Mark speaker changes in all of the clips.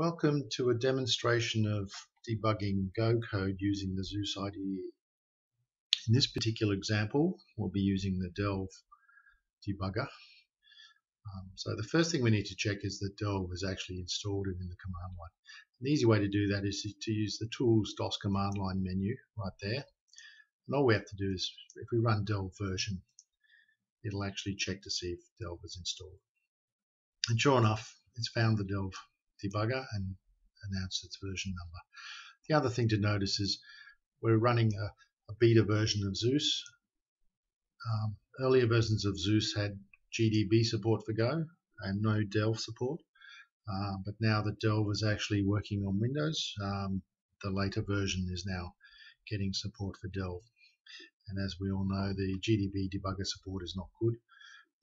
Speaker 1: Welcome to a demonstration of debugging Go code using the Zeus IDE. In this particular example, we'll be using the Delve debugger. Um, so the first thing we need to check is that Delve is actually installed in the command line. The easy way to do that is to use the Tools DOS command line menu right there. And all we have to do is, if we run Delve version, it'll actually check to see if Delve is installed. And sure enough, it's found the Delve debugger and announce its version number. The other thing to notice is we're running a, a beta version of Zeus. Um, earlier versions of Zeus had GDB support for Go and no Delve support. Uh, but now that Delve is actually working on Windows, um, the later version is now getting support for Delve. And as we all know, the GDB debugger support is not good,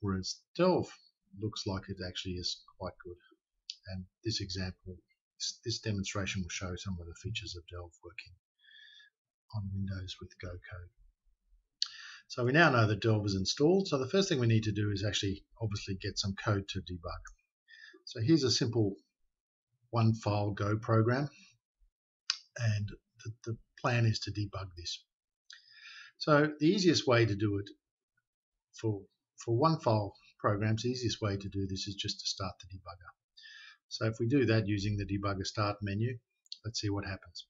Speaker 1: whereas Delve looks like it actually is quite good. And this example, this demonstration will show some of the features of Delve working on Windows with Go code. So we now know that Delve is installed. So the first thing we need to do is actually obviously get some code to debug. So here's a simple one file Go program. And the, the plan is to debug this. So the easiest way to do it for, for one file programs, the easiest way to do this is just to start the debugger. So if we do that using the debugger start menu, let's see what happens.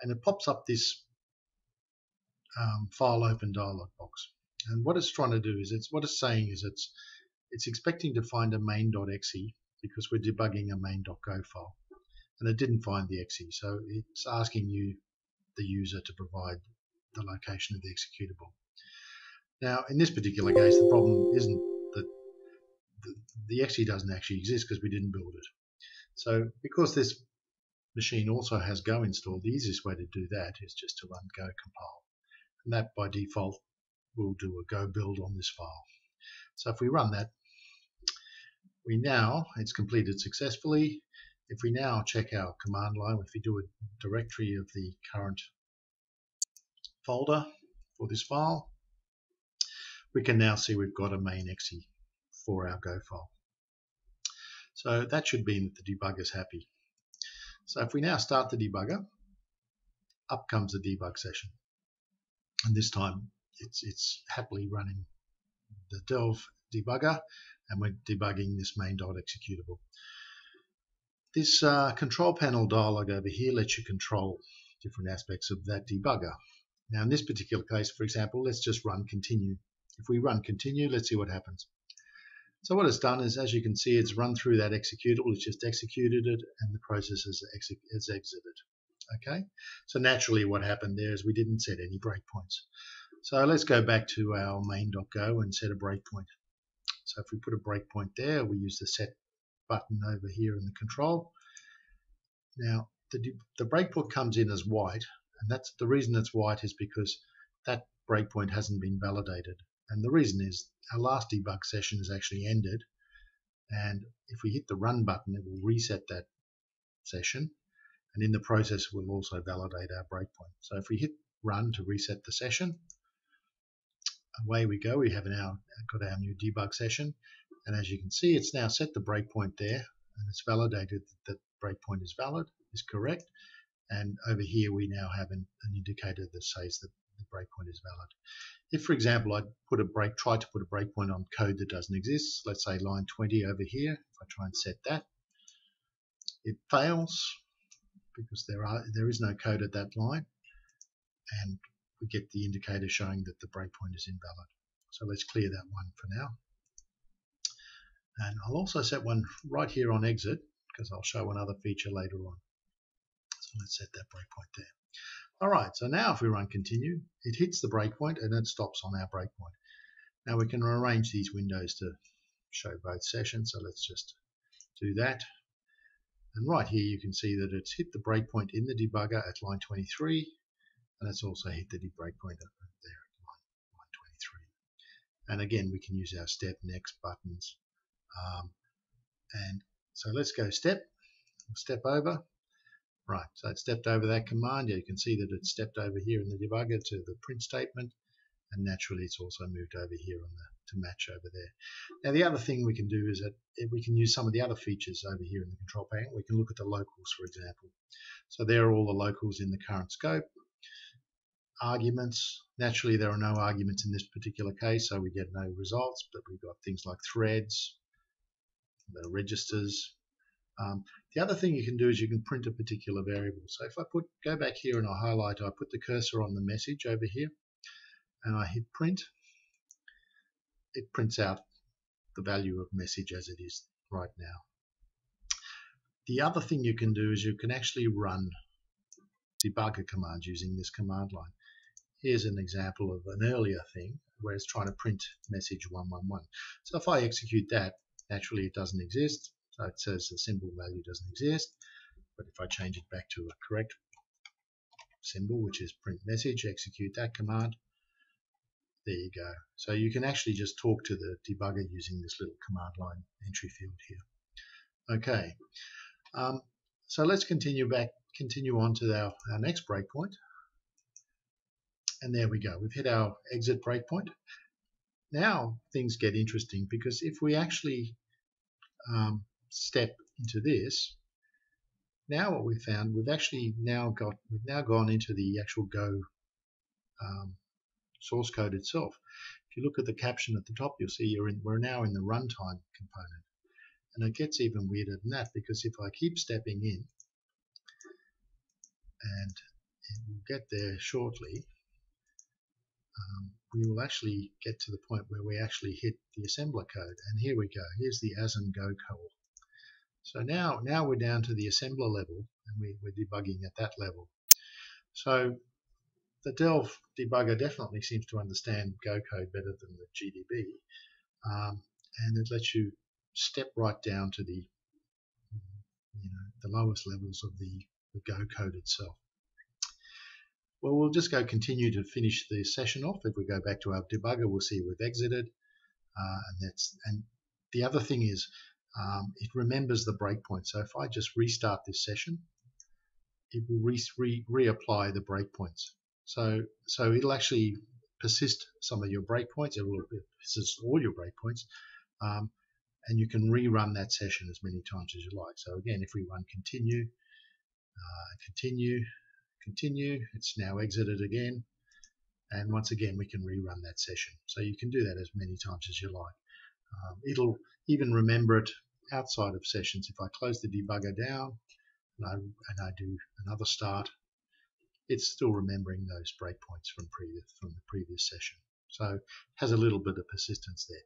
Speaker 1: And it pops up this um, file open dialog box. And what it's trying to do is it's what it's saying is it's it's expecting to find a main.exe because we're debugging a main.go file. And it didn't find the exe, so it's asking you, the user, to provide the location of the executable. Now, in this particular case, the problem isn't the, exe doesn't actually exist because we didn't build it. So because this machine also has Go installed, the easiest way to do that is just to run Go compile. And that by default will do a Go build on this file. So if we run that, we now, it's completed successfully. If we now check our command line, if we do a directory of the current folder for this file, we can now see we've got a main exe for our Go file. So that should mean that the debugger is happy. So if we now start the debugger, up comes the debug session. And this time it's, it's happily running the Delve debugger and we're debugging this main.executable. This uh, control panel dialog over here lets you control different aspects of that debugger. Now in this particular case, for example, let's just run continue. If we run continue, let's see what happens. So what it's done is, as you can see, it's run through that executable. It's just executed it, and the process has, has exited. Okay. So naturally, what happened there is we didn't set any breakpoints. So let's go back to our main.go and set a breakpoint. So if we put a breakpoint there, we use the set button over here in the control. Now the, the breakpoint comes in as white, and that's the reason it's white is because that breakpoint hasn't been validated. And the reason is our last debug session has actually ended. And if we hit the run button, it will reset that session. And in the process, we'll also validate our breakpoint. So if we hit run to reset the session, away we go. We have now got our new debug session. And as you can see, it's now set the breakpoint there and it's validated that the breakpoint is valid, is correct. And over here, we now have an, an indicator that says that the breakpoint is valid. If, for example, I put a break, try to put a breakpoint on code that doesn't exist, let's say line 20 over here, if I try and set that, it fails because there are there is no code at that line, and we get the indicator showing that the breakpoint is invalid. So let's clear that one for now. And I'll also set one right here on exit because I'll show another feature later on. So let's set that breakpoint there. All right, so now if we run continue, it hits the breakpoint and it stops on our breakpoint. Now we can arrange these windows to show both sessions, so let's just do that. And right here you can see that it's hit the breakpoint in the debugger at line 23, and it's also hit the breakpoint there at line, line 23. And again, we can use our step next buttons. Um, and so let's go step, step over, Right, so it stepped over that command. Yeah, you can see that it stepped over here in the debugger to the print statement, and naturally it's also moved over here on the to match over there. Now the other thing we can do is that we can use some of the other features over here in the control panel. We can look at the locals, for example. So there are all the locals in the current scope. Arguments, naturally there are no arguments in this particular case, so we get no results, but we've got things like threads, the registers. Um, the other thing you can do is you can print a particular variable. So if I put go back here and I highlight, I put the cursor on the message over here, and I hit print, it prints out the value of message as it is right now. The other thing you can do is you can actually run debugger commands using this command line. Here's an example of an earlier thing where it's trying to print message 111. So if I execute that, naturally it doesn't exist. So it says the symbol value doesn't exist. But if I change it back to a correct symbol, which is print message, execute that command, there you go. So you can actually just talk to the debugger using this little command line entry field here. Okay, um, so let's continue back, continue on to our, our next breakpoint. And there we go. We've hit our exit breakpoint. Now things get interesting because if we actually um, step into this, now what we found, we've actually now got, we've now gone into the actual Go um, source code itself. If you look at the caption at the top, you'll see you're in, we're now in the runtime component. And it gets even weirder than that because if I keep stepping in, and we'll get there shortly, um, we will actually get to the point where we actually hit the assembler code. And here we go. Here's the as ASM Go call. So now, now we're down to the assembler level, and we, we're debugging at that level. So the Delve debugger definitely seems to understand Go code better than the GDB, um, and it lets you step right down to the you know the lowest levels of the, the Go code itself. Well, we'll just go continue to finish the session off. If we go back to our debugger, we'll see we've exited, uh, and that's and the other thing is um, it remembers the breakpoint. So if I just restart this session, it will re, re reapply the breakpoints. So, so it'll actually persist some of your breakpoints. It will persist all your breakpoints. Um, and you can rerun that session as many times as you like. So again, if we run continue, uh, continue, continue, it's now exited again. And once again, we can rerun that session. So you can do that as many times as you like. Um, it'll even remember it outside of sessions. If I close the debugger down and I, and I do another start, it's still remembering those breakpoints from previous from the previous session. So it has a little bit of persistence there.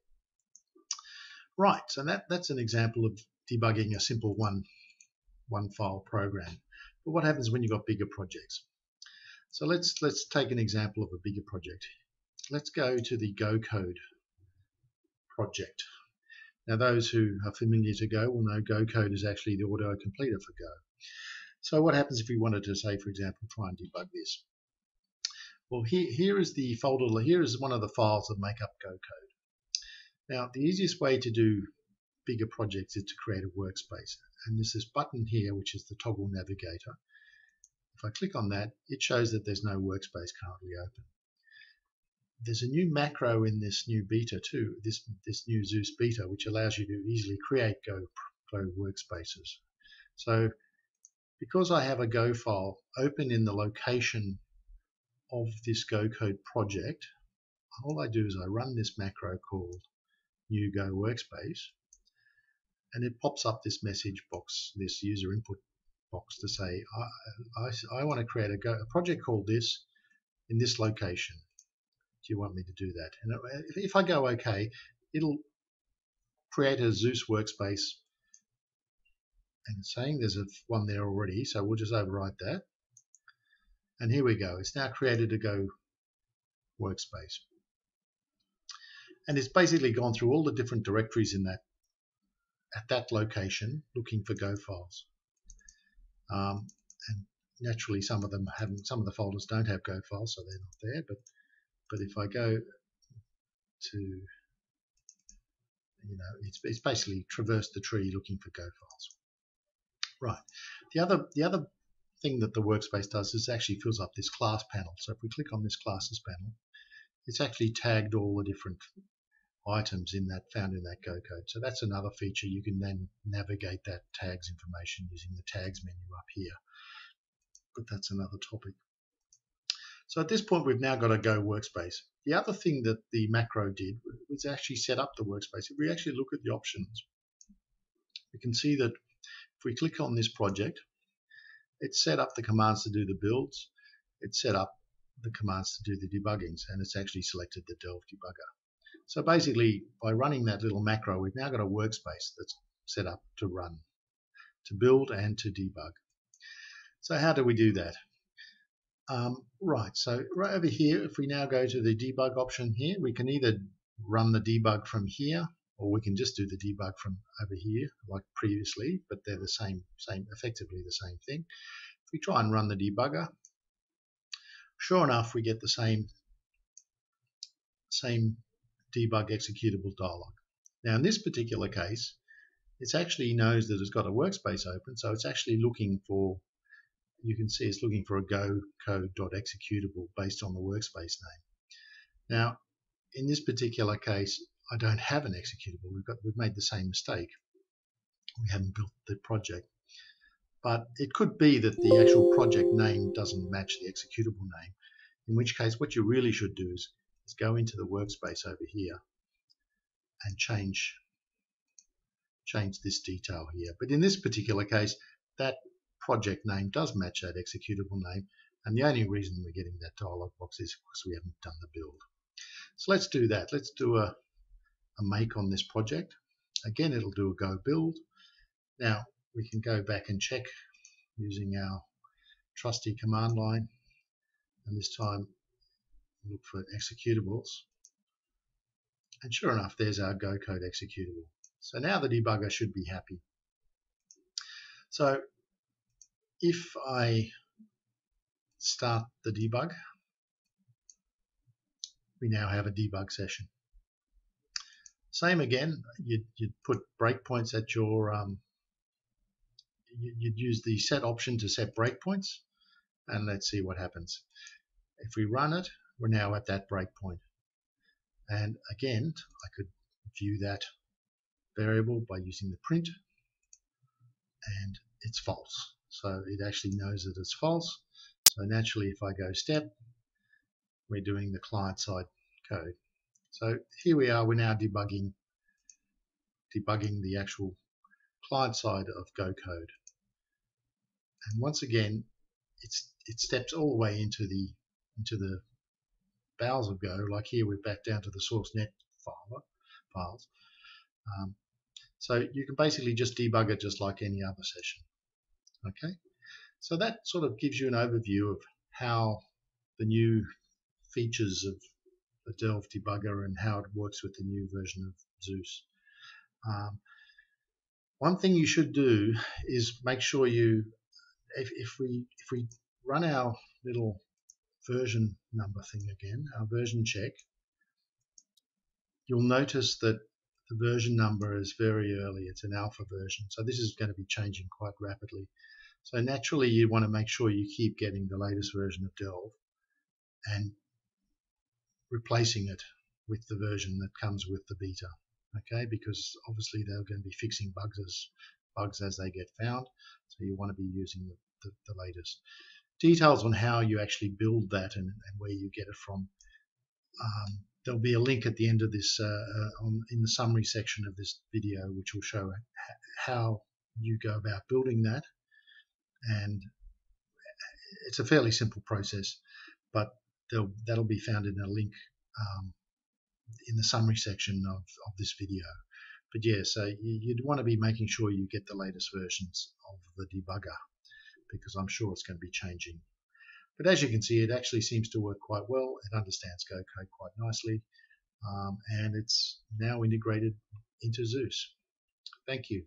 Speaker 1: Right, so that, that's an example of debugging a simple one, one file program. But what happens when you've got bigger projects? So let's let's take an example of a bigger project. Let's go to the gocode project. Now those who are familiar to Go will know gocode is actually the auto completer for Go. So what happens if we wanted to say, for example, try and debug this? Well, here, here is the folder, here is one of the files that make up gocode. Now, the easiest way to do bigger projects is to create a workspace. And there's this button here, which is the toggle navigator. If I click on that, it shows that there's no workspace currently open. There's a new macro in this new beta too, this, this new Zeus beta, which allows you to easily create Go, Go workspaces. So because I have a Go file open in the location of this gocode project, all I do is I run this macro called new Go workspace, and it pops up this message box, this user input box to say, I, I, I want to create a, Go, a project called this in this location. Do you want me to do that? And if, if I go OK, it'll create a Zeus workspace and saying there's a one there already, so we'll just overwrite that. And here we go. It's now created a Go workspace. And it's basically gone through all the different directories in that at that location looking for Go files. Um, and naturally some of them haven't some of the folders don't have Go files, so they're not there, but but if I go to you know, it's, it's basically traversed the tree looking for Go files. Right. The other the other thing that the workspace does is actually fills up this class panel. So if we click on this classes panel, it's actually tagged all the different items in that found in that Go code. So that's another feature. You can then navigate that tags information using the tags menu up here. But that's another topic. So at this point, we've now got a Go workspace. The other thing that the macro did was actually set up the workspace. If we actually look at the options, we can see that if we click on this project, it set up the commands to do the builds. It set up the commands to do the debuggings, and it's actually selected the Delve debugger. So basically, by running that little macro, we've now got a workspace that's set up to run, to build and to debug. So how do we do that? Um, right, so right over here, if we now go to the debug option here, we can either run the debug from here, or we can just do the debug from over here, like previously, but they're the same, same, effectively the same thing. If we try and run the debugger, sure enough, we get the same, same debug executable dialog. Now in this particular case, it actually knows that it's got a workspace open, so it's actually looking for, you can see it's looking for a go code.executable based on the workspace name. Now, in this particular case, I don't have an executable. We've got we've made the same mistake. We haven't built the project. But it could be that the actual project name doesn't match the executable name, in which case what you really should do is is go into the workspace over here and change change this detail here. But in this particular case, that project name does match that executable name. And the only reason we're getting that dialog box is because we haven't done the build. So let's do that. Let's do a, a make on this project. Again, it'll do a go build. Now, we can go back and check using our trusty command line. And this time look for executables. And sure enough, there's our gocode executable. So now the debugger should be happy. So if I start the debug, we now have a debug session. Same again, you'd, you'd put breakpoints at your, um, you'd use the set option to set breakpoints, and let's see what happens. If we run it, we're now at that breakpoint. And again, I could view that variable by using the print and it's false. So it actually knows that it's false. So naturally, if I go step, we're doing the client-side code. So here we are, we're now debugging debugging the actual client side of gocode. And once again, it's it steps all the way into the into the bowels of Go, like here we're back down to the source net file, files. Um, so you can basically just debug it just like any other session. Okay, so that sort of gives you an overview of how the new features of the Delve debugger and how it works with the new version of Zeus. Um, one thing you should do is make sure you, if, if we if we run our little version number thing again, our version check, you'll notice that the version number is very early. It's an alpha version. So this is going to be changing quite rapidly. So naturally, you want to make sure you keep getting the latest version of Delve and replacing it with the version that comes with the beta. Okay, because obviously they're going to be fixing bugs as bugs as they get found. So you want to be using the, the, the latest details on how you actually build that and, and where you get it from. Um, there'll be a link at the end of this, uh, uh, on, in the summary section of this video, which will show how you go about building that. And it's a fairly simple process, but that'll be found in a link um, in the summary section of, of this video. But yeah, so you'd want to be making sure you get the latest versions of the debugger because I'm sure it's going to be changing. But as you can see, it actually seems to work quite well. It understands Go code quite nicely, um, and it's now integrated into Zeus. Thank you.